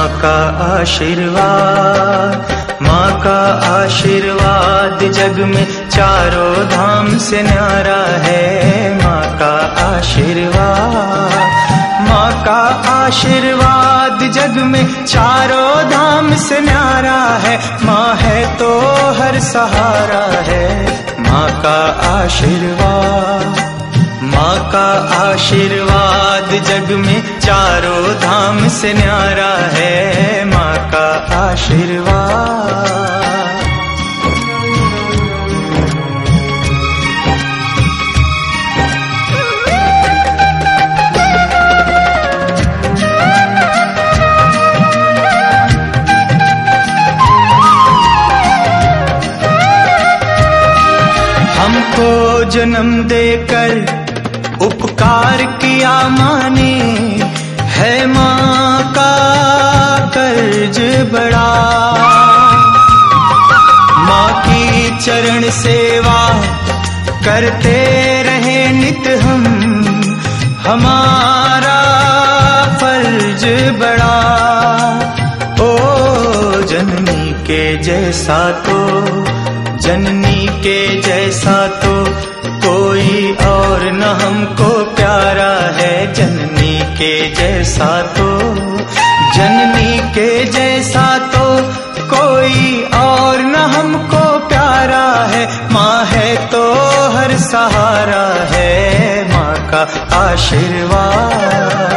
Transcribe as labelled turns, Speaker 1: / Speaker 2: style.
Speaker 1: माँ का आशीर्वाद, माँ का आशीर्वाद, जग में चारों धाम से न्यारा है। माँ का आशीर्वाद, माँ का आशीर्वाद, जग में चारों धाम से न्यारा है। माँ है तो हर सहारा है। माँ का आशीर्वाद, माँ का आशीर्वाद, जग में चारों धाम से न्यारा है माँ का आशीर्वाद। हमको जन्म देकर उपकार किया माने। बड़ा। माँ की चरण सेवा करते रहे नित हम, हमारा फ़र्ज़ बड़ा। ओ जननी के जैसा तो जननी के जैसा तो कोई और न हमको प्यारा है। जननी के जैसा तो जननी के जैसा तो कोई और न हमको प्यारा है। माँ है तो हर सहारा है, माँ का आशीर्वाद।